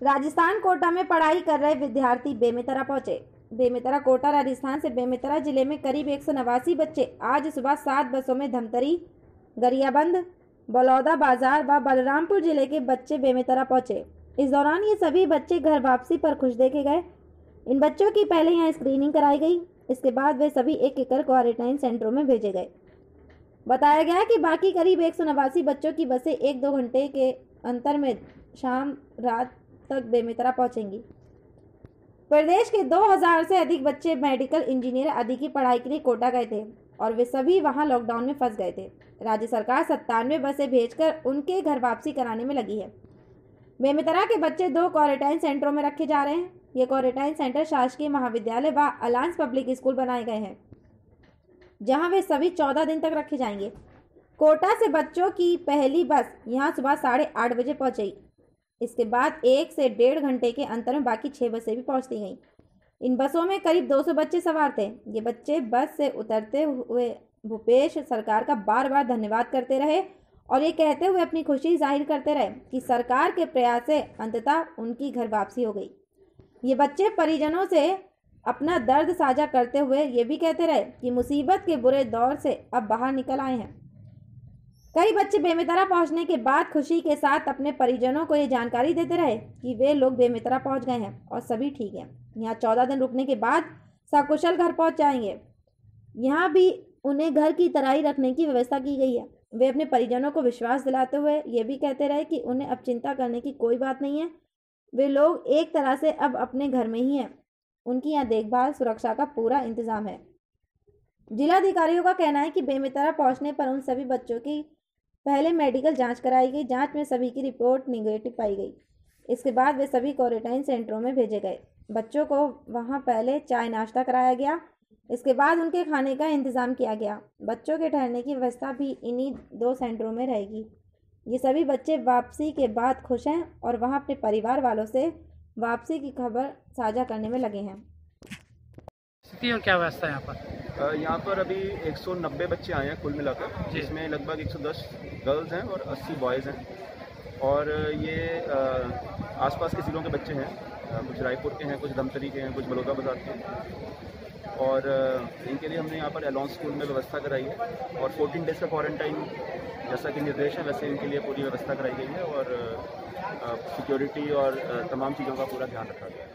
राजस्थान कोटा में पढ़ाई कर रहे विद्यार्थी बेमेतरा पहुँचे। बेमेतरा कोटा, राजस्थान से बेमेतरा ज़िले में करीब एक सौ नवासी बच्चे आज सुबह सात बसों में धमतरी, गरियाबंद, बलौदा बाज़ार व बलरामपुर ज़िले के बच्चे बेमेतरा पहुँचे। इस दौरान ये सभी बच्चे घर वापसी पर खुश देखे गए। इन बच्चों की पहले यहाँ स्क्रीनिंग कराई गई। इसके बाद वे सभी एक एकड़ क्वारंटाइन सेंटरों में भेजे गए। बताया गया कि बाकी करीब एक सौ नवासी बच्चों की बसें एक दो घंटे के अंतर में शाम, रात तक बेमित्रा पहुंचेंगी। प्रदेश के 2000 से अधिक बच्चे मेडिकल इंजीनियर आदि की पढ़ाई के लिए कोटा गए थे और वे सभी वहाँ लॉकडाउन में फंस गए थे। राज्य सरकार सत्तानवे बसें भेजकर उनके घर वापसी कराने में लगी है। बेमितरा के बच्चे दो क्वारंटाइन सेंटरों में रखे जा रहे हैं। ये क्वारंटाइन सेंटर शासकीय महाविद्यालय व अलायंस पब्लिक स्कूल बनाए गए हैं, जहाँ वे सभी चौदह दिन तक रखे जाएँगे। कोटा से बच्चों की पहली बस यहाँ सुबह साढ़े आठ बजे पहुँची इसके बाद एक से डेढ़ घंटे के अंतर में बाकी छः बसें भी पहुँचती गईं। इन बसों में करीब 200 बच्चे सवार थे। ये बच्चे बस से उतरते हुए भूपेश सरकार का बार बार धन्यवाद करते रहे और ये कहते हुए अपनी खुशी ज़ाहिर करते रहे कि सरकार के प्रयास से अंततः उनकी घर वापसी हो गई। ये बच्चे परिजनों से अपना दर्द साझा करते हुए ये भी कहते रहे कि मुसीबत के बुरे दौर से अब बाहर निकल आए हैं। कई बच्चे बेमितरा पहुँचने के बाद खुशी के साथ अपने परिजनों को ये जानकारी देते रहे कि वे लोग बेमितरा पहुँच गए हैं और सभी ठीक हैं। यहाँ चौदह दिन रुकने के बाद सकुशल घर पहुँच जाएँगे। यहाँ भी उन्हें घर की तरह ही रखने की व्यवस्था की गई है। वे अपने परिजनों को विश्वास दिलाते हुए ये भी कहते रहे कि उन्हें अब चिंता करने की कोई बात नहीं है। वे लोग एक तरह से अब अपने घर में ही हैं। उनकी यहाँ देखभाल, सुरक्षा का पूरा इंतज़ाम है। जिलाधिकारियों का कहना है कि बेमितरा पहुँचने पर उन सभी बच्चों की पहले मेडिकल जाँच कराई गई जाँच में सभी की रिपोर्ट निगेटिव पाई गई। इसके बाद वे सभी क्वारंटाइन सेंटरों में भेजे गए। बच्चों को वहाँ पहले चाय नाश्ता कराया गया इसके बाद उनके खाने का इंतज़ाम किया गया। बच्चों के ठहरने की व्यवस्था भी इन्हीं दो सेंटरों में रहेगी। ये सभी बच्चे वापसी के बाद खुश हैं और वहाँ अपने परिवार वालों से वापसी की खबर साझा करने में लगे हैं। स्थिति और क्या व्यवस्था है यहाँ पर? यहाँ पर अभी 190 बच्चे आए हैं कुल मिलाकर जिसमें लगभग 110 गर्ल्स हैं और 80 बॉयज़ हैं। और ये आसपास के ज़िलों के बच्चे हैं। कुछ रायपुर के हैं, कुछ धमतरी के हैं, कुछ बलौदा बाज़ार के। हैं और इनके लिए हमने यहाँ पर एलॉन स्कूल में व्यवस्था कराई है। और 14 डेज़ का क्वारंटाइन जैसा कि निर्देश है, वैसे इनके लिए पूरी व्यवस्था कराई गई है। और सिक्योरिटी और तमाम चीज़ों का पूरा ध्यान रखा गया है।